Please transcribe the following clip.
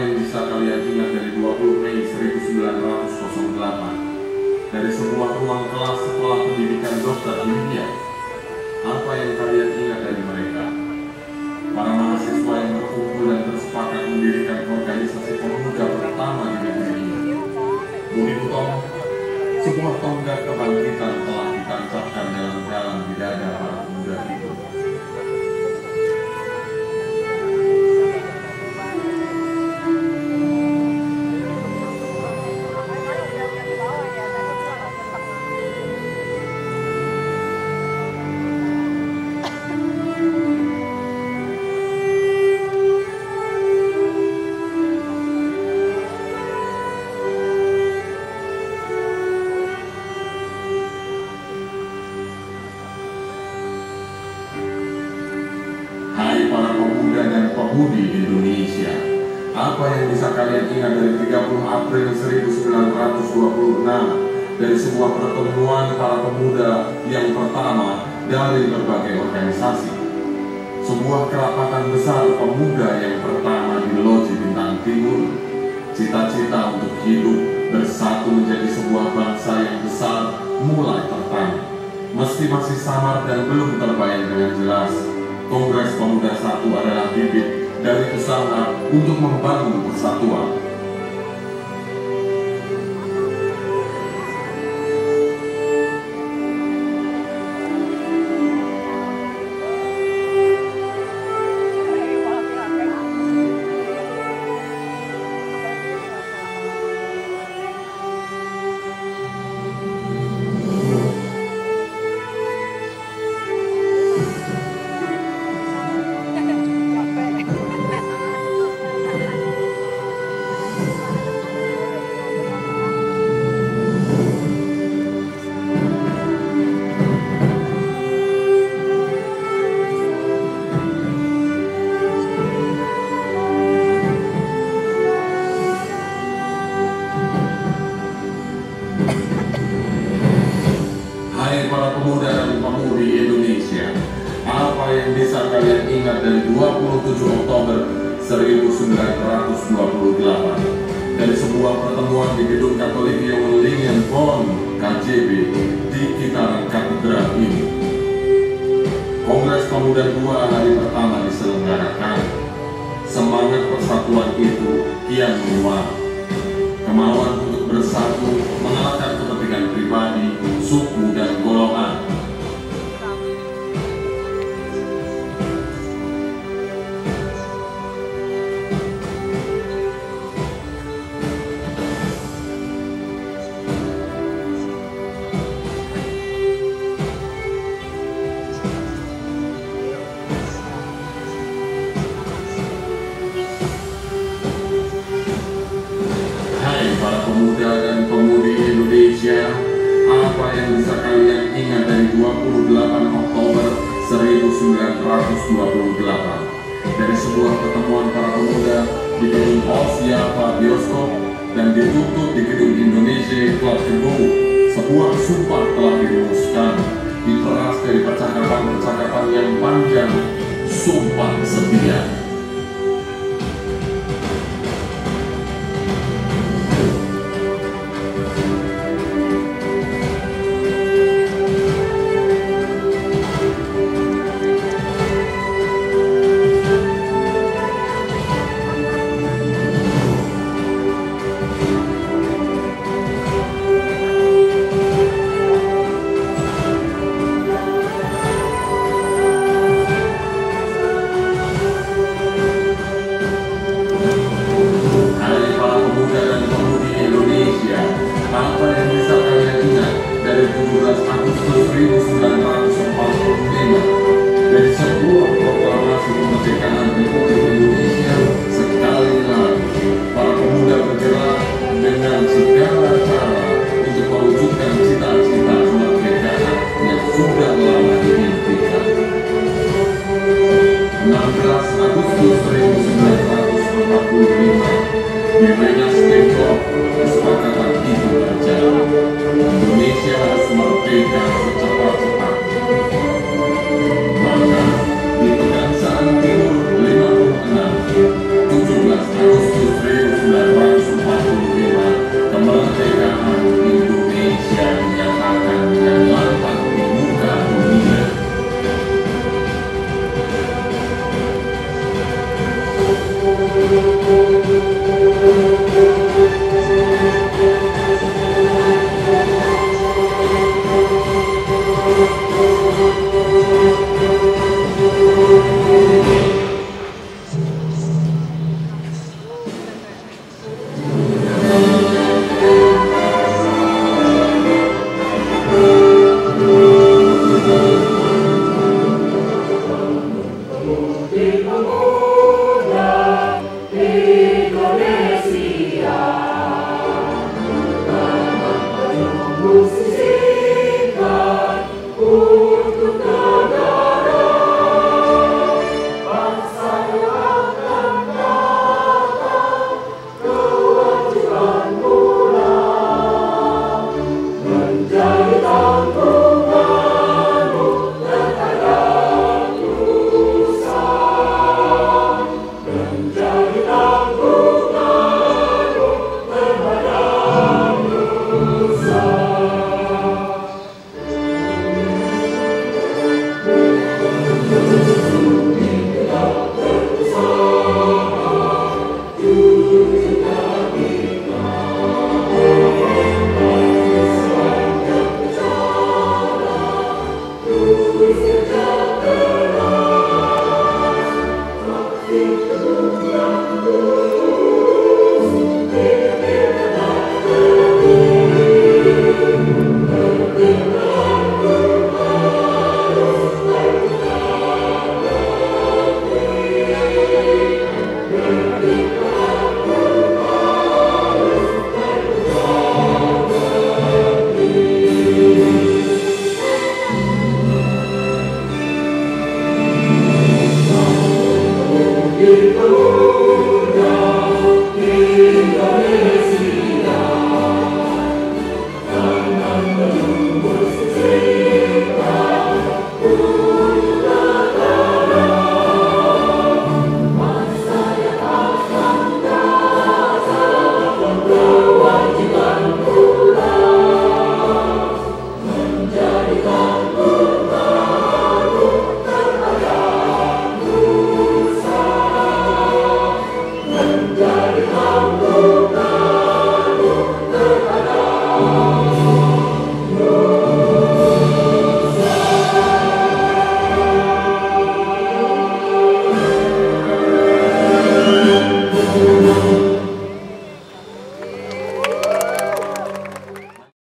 yang bisa kalian ingat dari 20 Mei 1908? Dari sebuah ruang kelas sekolah pendidikan dokter di India. Apa yang kalian ingat dari mereka? Para mahasiswa yang berkumpul dan bersepakat mendirikan organisasi pemuda pertama di negeri ini. Budi Utomo, sebuah tonggak kebangkitan telah ditancapkan dalam-dalam di dada dan pemudi Indonesia, apa yang bisa kalian ingat dari 30 April 1926 dari sebuah pertemuan para pemuda yang pertama dari berbagai organisasi? Sebuah kerapatan besar pemuda yang pertama di Loji Bintang Timur, cita-cita untuk hidup bersatu menjadi sebuah bangsa yang besar mulai tertanam. Meski masih samar dan belum terbayang dengan jelas, Kongres Pemuda Satu adalah bibit dari usaha untuk membangun persatuan. Para pemuda dan pemudi Indonesia, apa yang bisa kalian ingat dari 27 Oktober 1928 dari sebuah pertemuan di gedung Katolik Lingen Bonn KJB di Kitaran Katedral ini. Kongres Pemuda dua hari pertama diselenggarakan. Semangat persatuan itu kian menguat. Kemauan untuk bersatu mengalahkan kepentingan pribadi, suku, dan golongan. 1928 dari sebuah pertemuan para pemuda di gedung Osiapa Bioskop dan ditutup di gedung Indonesia Club Kebo sebuah sumpah telah dirumuskan. Diperas dari percakapan-percakapan yang panjang sumpah setia Yeah, that's have big guys.